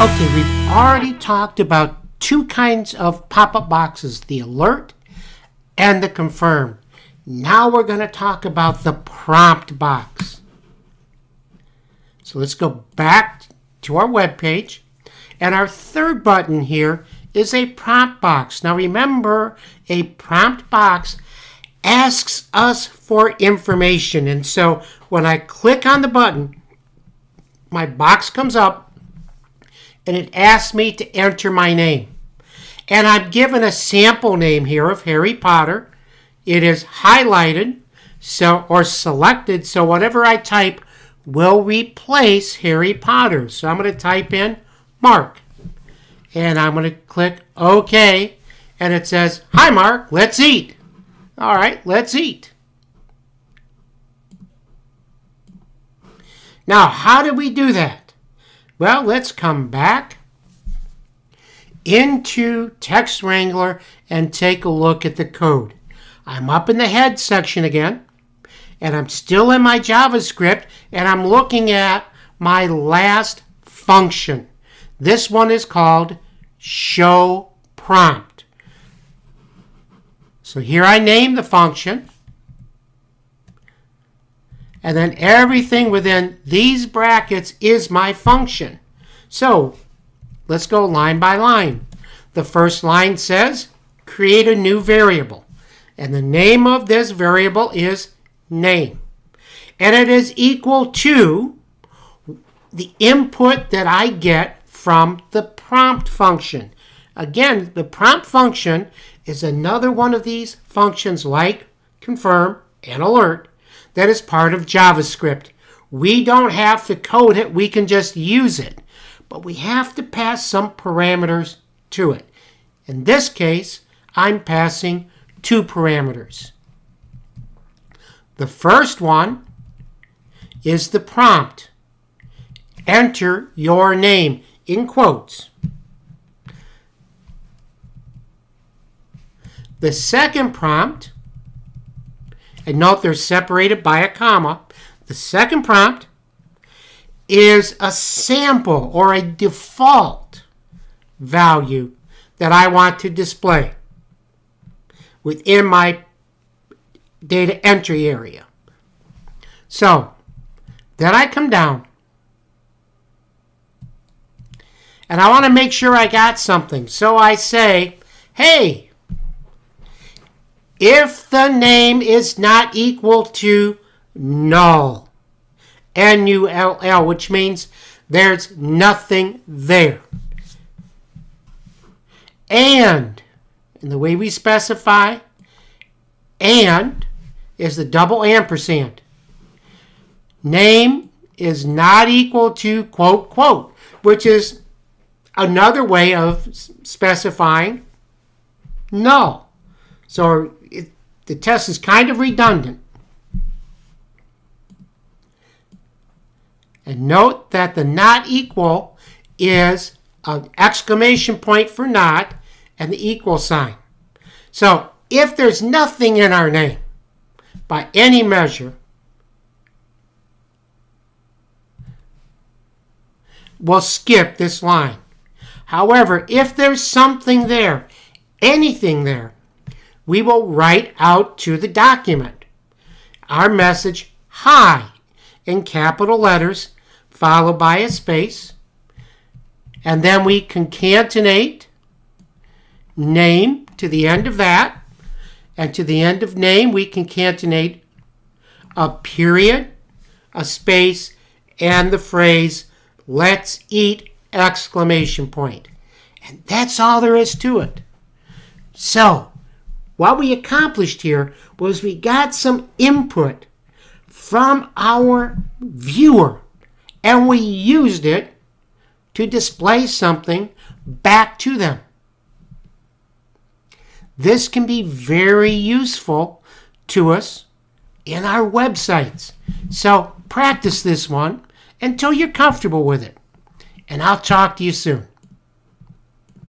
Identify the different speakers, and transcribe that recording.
Speaker 1: Okay, we've already talked about two kinds of pop-up boxes, the alert and the confirm. Now we're going to talk about the prompt box. So let's go back to our web page. And our third button here is a prompt box. Now remember, a prompt box asks us for information. And so when I click on the button, my box comes up and it asks me to enter my name. And I'm given a sample name here of Harry Potter. It is highlighted so or selected, so whatever I type will replace Harry Potter. So I'm going to type in Mark. And I'm going to click OK. And it says, Hi, Mark, let's eat. All right, let's eat. Now, how did we do that? Well, let's come back into Text Wrangler and take a look at the code. I'm up in the head section again, and I'm still in my JavaScript, and I'm looking at my last function. This one is called show prompt. So here I name the function. And then everything within these brackets is my function. So let's go line by line. The first line says create a new variable. And the name of this variable is name. And it is equal to the input that I get from the prompt function. Again, the prompt function is another one of these functions like confirm and alert that is part of JavaScript. We don't have to code it, we can just use it. But we have to pass some parameters to it. In this case, I'm passing two parameters. The first one is the prompt. Enter your name in quotes. The second prompt and note they're separated by a comma. The second prompt is a sample or a default value that I want to display within my data entry area. So then I come down and I want to make sure I got something. So I say, hey, if the name is not equal to null. N-U-L-L, which means there's nothing there. And, in the way we specify, and is the double ampersand. Name is not equal to quote, quote, which is another way of specifying null. So the test is kind of redundant. And note that the not equal is an exclamation point for not and the equal sign. So if there's nothing in our name by any measure, we'll skip this line. However, if there's something there, anything there, we will write out to the document our message hi in capital letters followed by a space and then we concatenate name to the end of that and to the end of name we concatenate a period a space and the phrase let's eat exclamation point. and that's all there is to it so what we accomplished here was we got some input from our viewer and we used it to display something back to them. This can be very useful to us in our websites. So practice this one until you're comfortable with it. And I'll talk to you soon.